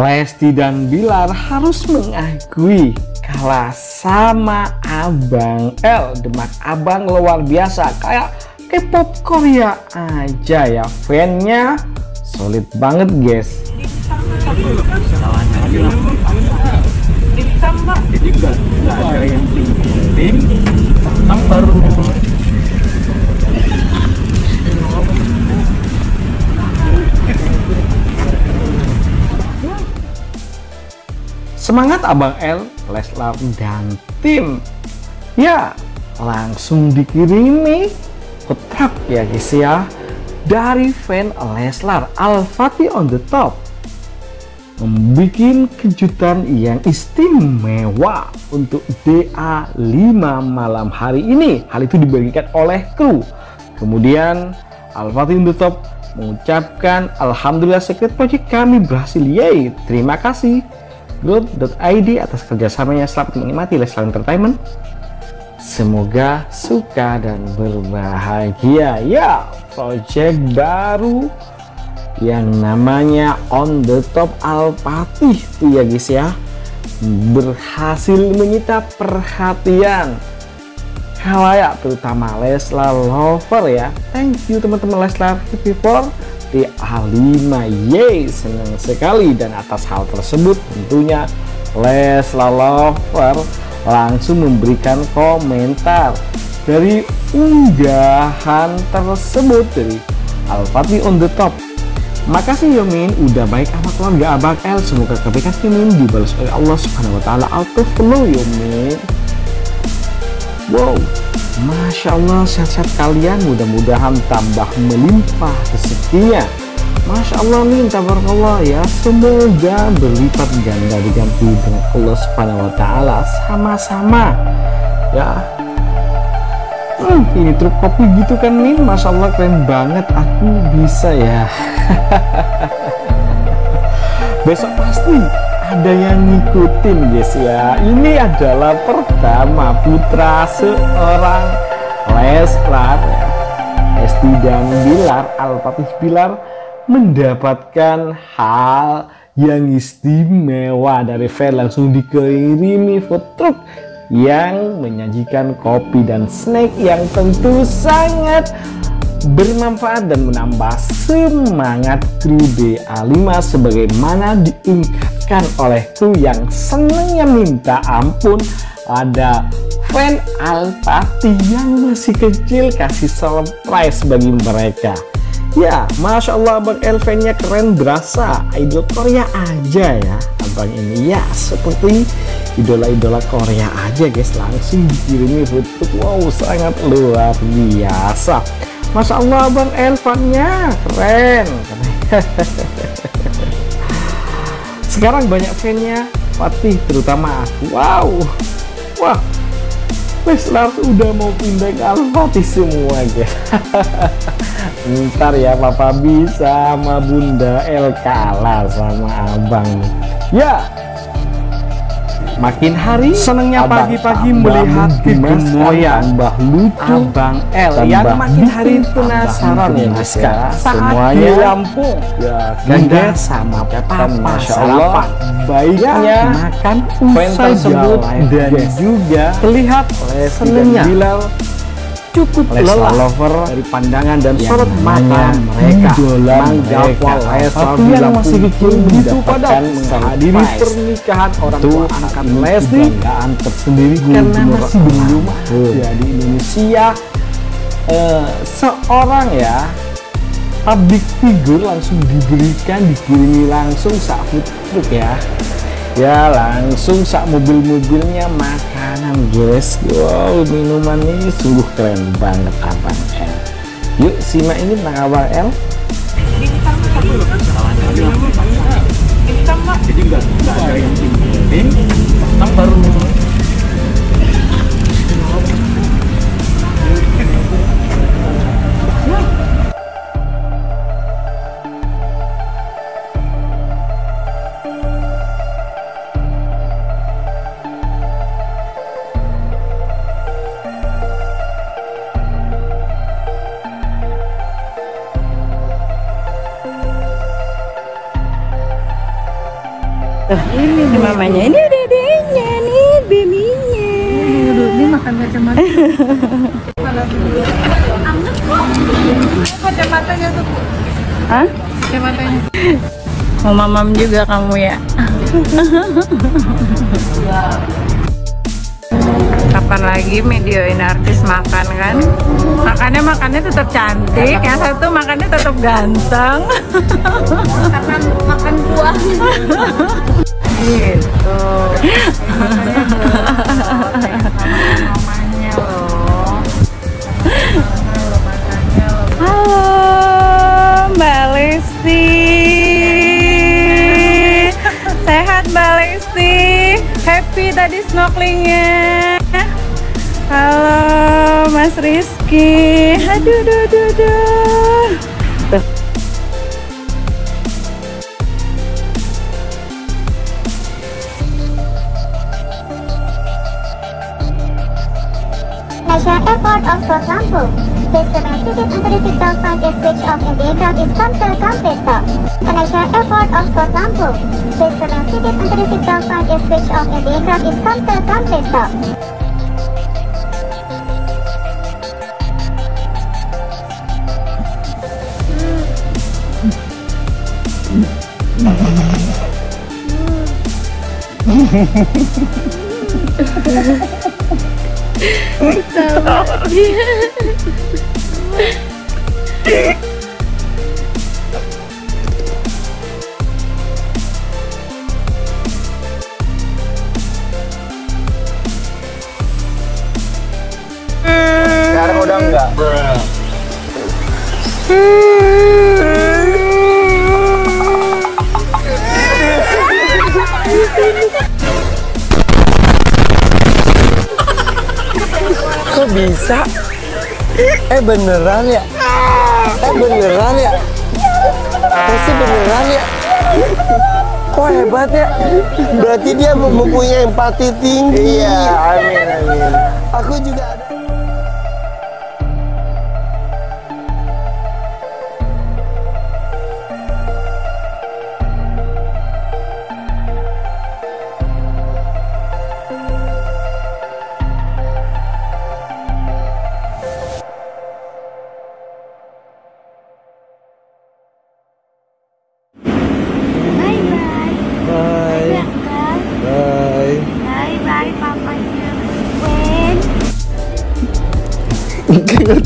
Lesti dan Bilar harus mengakui kalah sama Abang L. Demak Abang luar biasa kayak K-pop Korea aja ya fannya solid banget guys Semangat Abang L, Leslar dan tim. Ya, langsung dikirimi kotak ya guys ya dari fan Leslar Al-Fatih on the top membuat kejutan yang istimewa untuk DA5 malam hari ini. Hal itu dibagikan oleh kru. Kemudian Al-Fatih on the top mengucapkan Alhamdulillah Secret Project kami berhasil. Yeay, terima kasih gold.id atas kerjasamanya selamat menikmati Leslar Entertainment. Semoga suka dan berbahagia. Ya project baru yang namanya on the top Alpati. Itu ya guys ya. Berhasil menyita perhatian. Halayak terutama Leslar lover ya. Thank you teman-teman Leslar TV4 seperti A5. Yeay, senang sekali. Dan atas hal tersebut tentunya Lesla Lover langsung memberikan komentar dari unggahan tersebut dari Alfatmi on the top. Makasih ya, Yomin udah baik sama keluarga Abang El. Semoga kebaikan Yomin ya, dibalas oleh Allah Subhanahu wa taala. Auto flow Yomin. Ya, wow. Masya Allah sehat-sehat kalian. Mudah-mudahan tambah melimpah rezekinya. Masya Allah min tabarakallah ya. Semoga berlipat ganda diganti dengan Allah subhanahu wa ta'ala. Sama-sama. Ya. Hmm, ini truk kopi gitu kan min? Masya Allah keren banget. Aku bisa ya. Besok pasti ada yang ngikutin guys ya ini adalah pertama putra seorang Leslar. Esti dan Bilar Al-Fatih Bilar mendapatkan hal yang istimewa dari fan langsung dikirimi food truck yang menyajikan kopi dan snack yang tentu sangat bermanfaat dan menambah semangat kru DA5 sebagaimana diungkapkan oleh kru yang senangnya minta ampun ada fan Al-Fatih yang masih kecil kasih surprise bagi mereka. Ya, Masya Allah Abang Elvennya keren berasa Idol Korea aja ya Abang ini. Ya seperti idola-idola Korea aja guys. Langsung dikirimi foto. Wow sangat luar biasa Masya Allah Abang Elvannya. Keren. Sekarang banyak fannya Fatih terutama aku. Wow. Wah. Leslar udah mau pindah ke Al-Fatih semua guys Ntar ya papa bisa sama bunda El kalah sama abang. Ya Makin hari senengnya pagi-pagi melihat kegemoyan Mbah lucu Abang L yang makin hari penasaran ya. ya Semuanya Lampung ya, Ganda sama papa Allah. Baiknya makan usai tersebut dan juga terlihat senengnya. Bilal cukup lelah lover dari pandangan dan sorot mata mereka. menggapal Leslar yang masih kecil begitu pada menghadiri pernikahan orang tua angkat Lesti kebanggaan tersendiri karena masih belum ada di Indonesia. Eh, seorang ya public figure langsung diberikan dikirimi langsung saat truk ya ya langsung sak mobil-mobilnya makanan guys wow minuman ini sungguh keren banget abang L yuk simak ini tentang abang L jadi enggak ada yang penting baru Tuh, ini nih mamanya. Ini dedenya nih, babynya. Ini makan kacamata. Kacamatanya tuh. Hah? Kacamatanya. Mau mamam juga kamu ya? Kapan lagi videoin artis makan kan? Makannya makannya tetap cantik, yang satu makannya tetap ganteng. Karena makan buah. gitu. Halo, Mbak Lesti. Sehat Mbak Lesti. Happy tadi snorkelingnya. Halo, Mas Rizky. Aduh, duh, duh, duh. Tuh. National Airport of Port Lampu. This domestic under signal flag is switch off the aircraft is come to. National Airport of Port Lampu. This domestic under signal flag is switch off the aircraft is come to. Sekarang bisa? Eh beneran ya? Eh beneran ya? Pasti beneran ya? Kok hebat ya? Berarti dia mempunyai empati tinggi. Iya, amin amin. Aku juga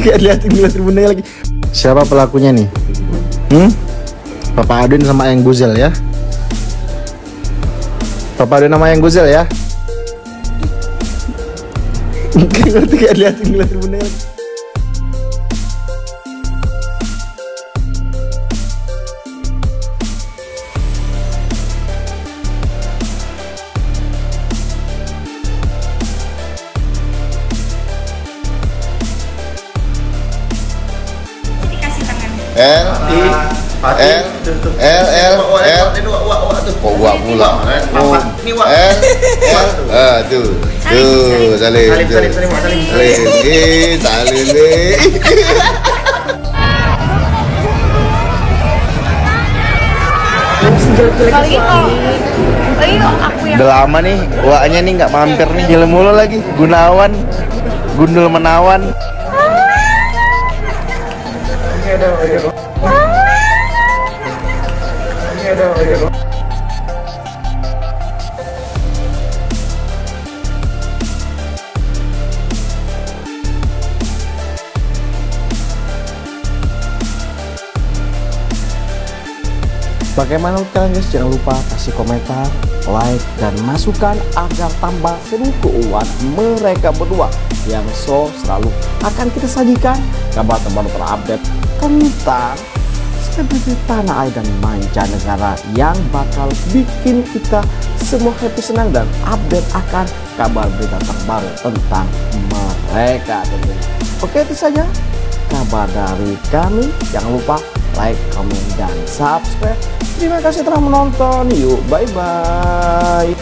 kayak liatin liatin bundanya lagi. Siapa pelakunya nih? Hmm? Papa Adun sama Ayang Guzel ya? Papa Adun sama Ayang Guzel ya? Gak ngerti kayak liatin liatin bundanya lagi. L L L L L. Kok gua pula? Oh. L L ah tuh tuh salin salin salin salin eh salin eh Lagi kalau lagi kalau aku yang udah lama nih waknya nih nggak mampir nih. Film mulu lagi. Gunawan Gundul Menawan Bagaimana kalian guys? Jangan lupa kasih komentar, like, dan masukan agar tambah seru keuangan mereka berdua yang so selalu akan kita sajikan. Kabar terbaru terupdate tentang selebriti tanah air dan mancanegara yang bakal bikin kita semua happy senang dan update akan kabar berita terbaru tentang mereka tentunya. Oke itu saja kabar dari kami. Jangan lupa like, comment, dan subscribe. Terima kasih telah menonton. Yuk, bye-bye.